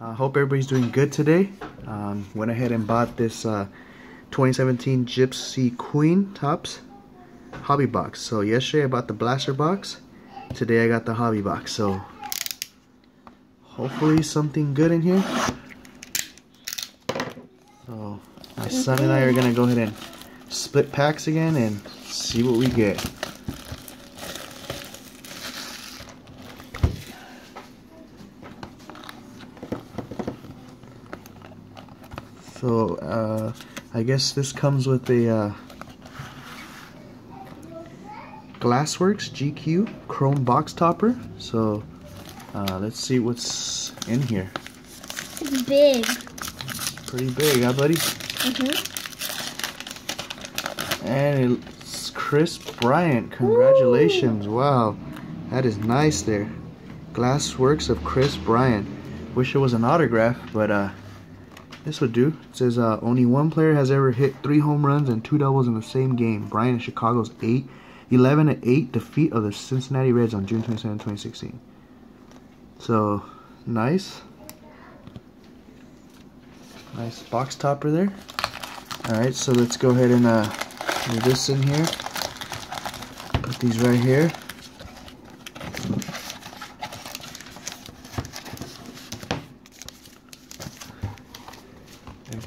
I hope everybody's doing good today. Um, went ahead and bought this uh, 2017 Gypsy Queen Topps hobby box. So yesterday I bought the blaster box. Today I got the hobby box. So hopefully something good in here. So my son and I are gonna go ahead and split packs again and see what we get. So, uh, I guess this comes with a uh, Glassworks GQ Chrome Box Topper. So, uh, let's see what's in here. It's big. Pretty big, huh, buddy? Mm-hmm. And it's Kris Bryant. Congratulations. Ooh. Wow. That is nice there. Glassworks of Kris Bryant. Wish it was an autograph, but uh, this would do. It says uh, only one player has ever hit three home runs and two doubles in the same game. Bryant in Chicago's 8, 11 8 defeat of the Cincinnati Reds on June 27, 2016. So, nice. Nice box topper there. Alright, so let's go ahead and uh, move this in here. Put these right here.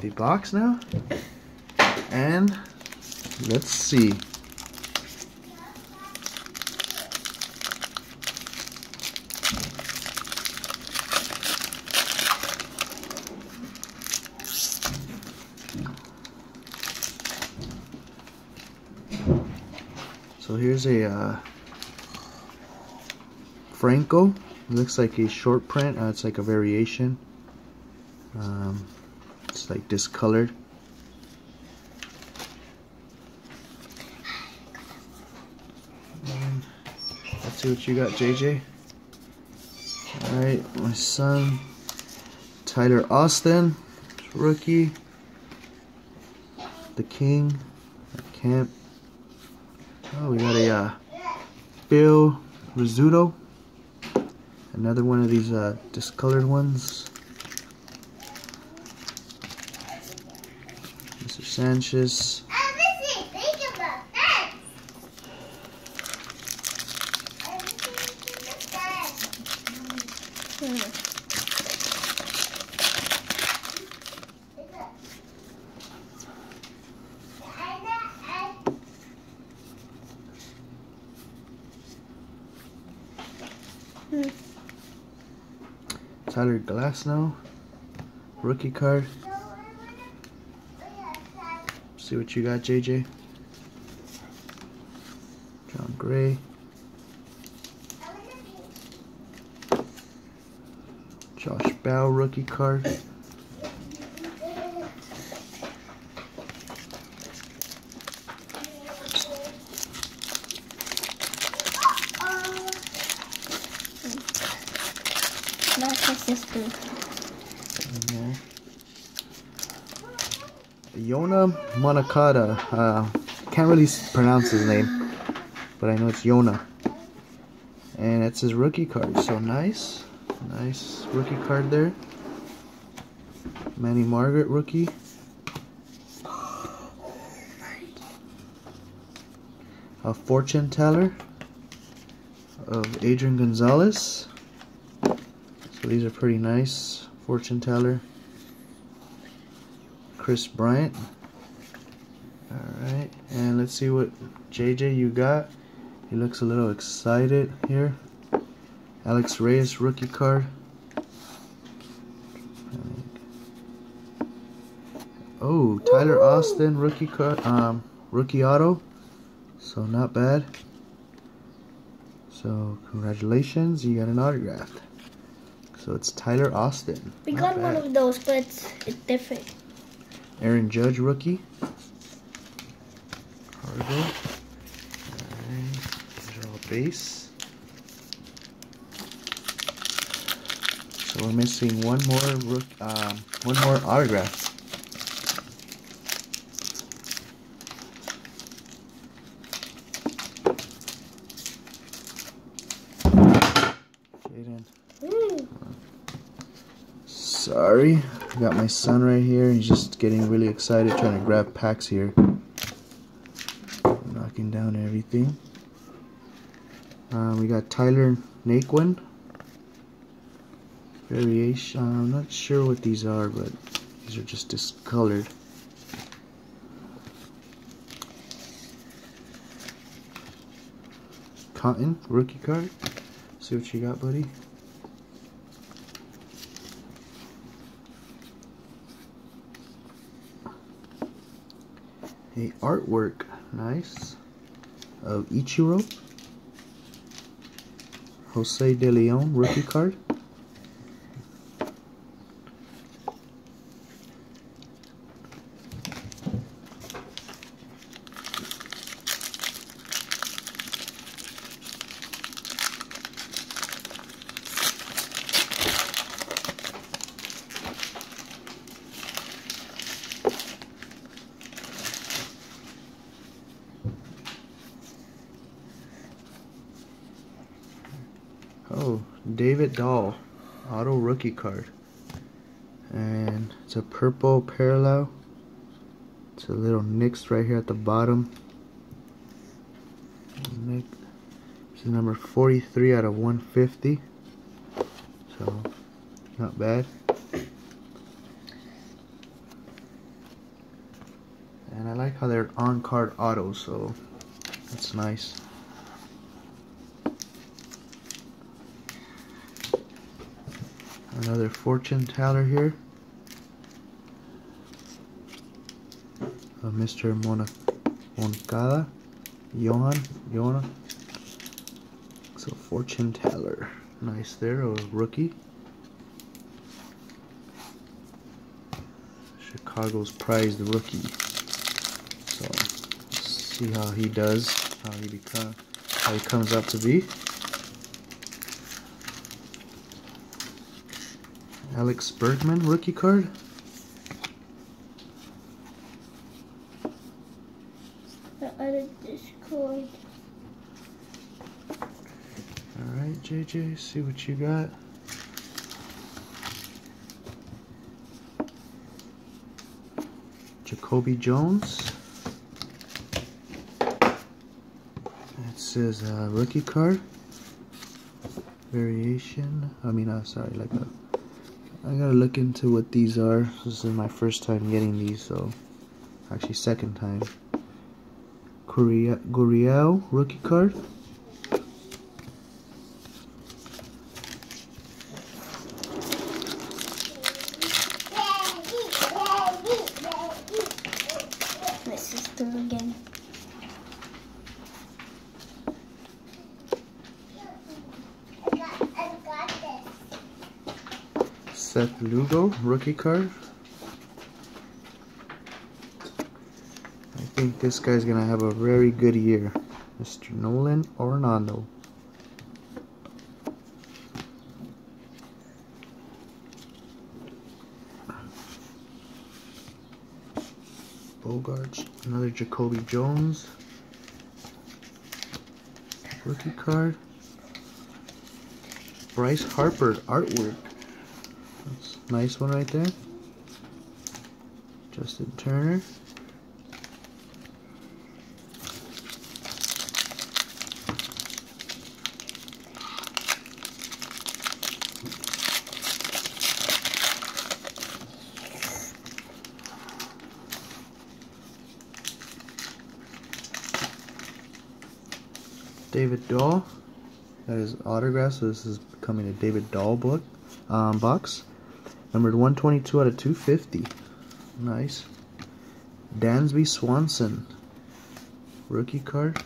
Box now. And let's see. So here's a uh, Franco. It looks like a short print. Uh, it's like a variation. Um, like discolored. And let's see what you got, JJ. Alright, my son, Tyler Austin, rookie. The King, Camp. Oh, we got a uh, Phil Rizzuto. Another one of these uh, discolored ones. Mr. Sanchez. Hmm. Tyler Glasnow, rookie card. See what you got, JJ. Jon Gray. Josh Bell rookie card. That's my sister. Yona Monakata. Uh, can't really pronounce his name, but I know it's Yona. And it's his rookie card. So nice. Nice rookie card there. Manny Margot rookie. A fortune teller of Adrian Gonzalez. So these are pretty nice. Fortune teller. Kris Bryant. Alright, and let's see what JJ you got. He looks a little excited here. Alex Reyes rookie card. Oh, Tyler Austin rookie card, um, rookie auto. So not bad. So congratulations, you got an autograph. So it's Tyler Austin. We not got bad. one of those, but it's, it's different. Aaron Judge rookie. Cargo. Base. So we're missing one more rook, um, one more autograph. Jaden. Ooh. Sorry, I got my son right here. He's just getting really excited trying to grab packs here. Knocking down everything. Uh, we got Tyler Naquin. Variation. Uh, I'm not sure what these are, but these are just discolored. Cotton rookie card. See what you got, buddy. A artwork, nice, of Ichiro. Jose De Leon rookie card. Oh, David Dahl, auto rookie card. And it's a purple parallel. It's a little nicks right here at the bottom. Nick. This is number 43 out of 150. So, not bad. And I like how they're on card auto, so that's nice. Another fortune teller here. Uh, Mr. Mona Moncada. Johan. Johan. So fortune teller. Nice there, a rookie. Chicago's prized rookie. So let's see how he does, how he become how he comes out to be. Alex Bregman rookie card. The other Discord. Alright, JJ, see what you got. Jacoby Jones. It says uh, rookie card. Variation. I mean, uh, sorry, like a. I gotta look into what these are. This is my first time getting these, so actually second time. Korea Gurriel rookie card. My sister again. Seth Lugo rookie card. I think this guy's gonna have a very good year. Mr. Nolan Arenado. Bogaerts, another Jacoby Jones. Rookie card. Bryce Harper artwork. Nice one right there. Justin Turner. David Dahl. That is autograph, so this is becoming a David Dahl book um, box. Numbered 122 out of 250. Nice. Dansby Swanson. Rookie card.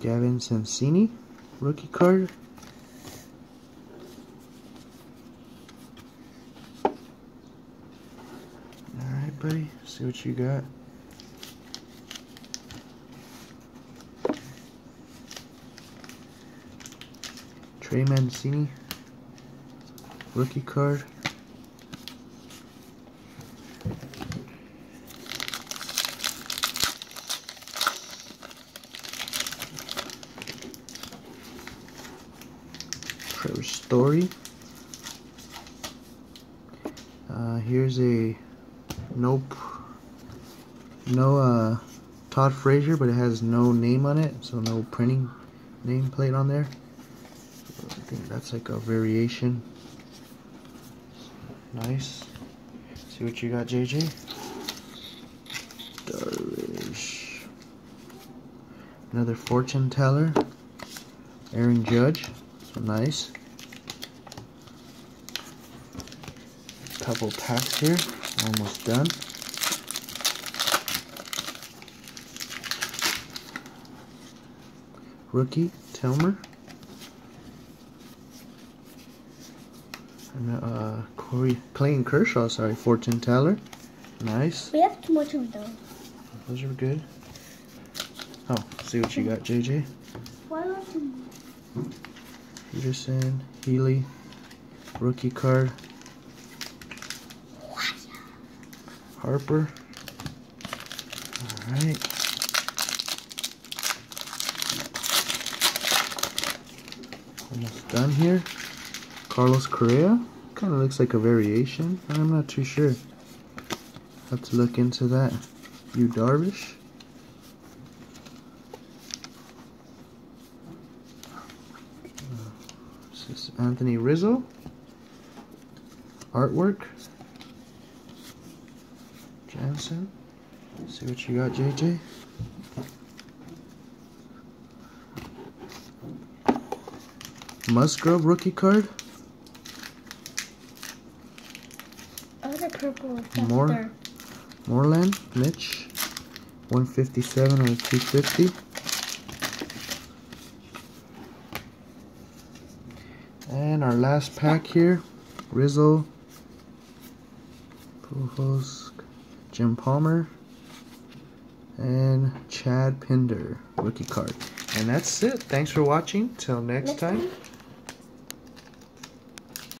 Gavin Cecchini. Rookie card. buddy. See what you got. Trey Mancini, rookie card. Trevor Story. Uh, here's a nope, no uh, Todd Frazier, but it has no name on it, so no printing nameplate on there. I think that's like a variation. Nice. See what you got, JJ. Darvish. Another fortune teller. Aaron Judge. So nice. Couple packs here. Almost done. Rookie Tilmer. And, uh, Corey Clayton Kershaw, sorry, fortune teller. Nice. We have too much of those. Those are good. Oh, see what you got, JJ. Why not too Peterson, Healy, rookie card. Harper. All right. Almost done here. Carlos Correa. Kind of looks like a variation. I'm not too sure. Have to look into that. Yu Darvish. Uh, this is Anthony Rizzo. Artwork. Jansen. See what you got, JJ. Musgrove rookie card. Other purple More? there. Moreland, Mitch. 157 out of 250. And our last pack here, Rizzo, Pujols, Jim Palmer, and Chad Pinder, rookie card. And that's it. Thanks for watching. Till next Next time. time.